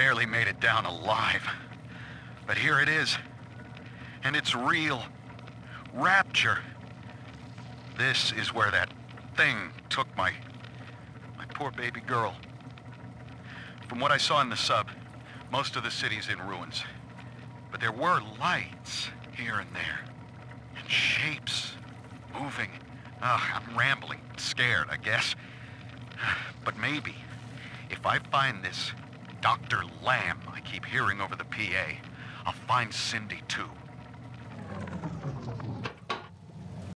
Barely made it down alive. But here it is. And it's real. Rapture. This is where that thing took my... my poor baby girl. From what I saw in the sub, most of the city's in ruins. But there were lights here and there. And shapes. Moving. Ugh, I'm rambling. Scared, I guess. But maybe, if I find this Dr. Lamb I keep hearing over the PA, I'll find Cindy too.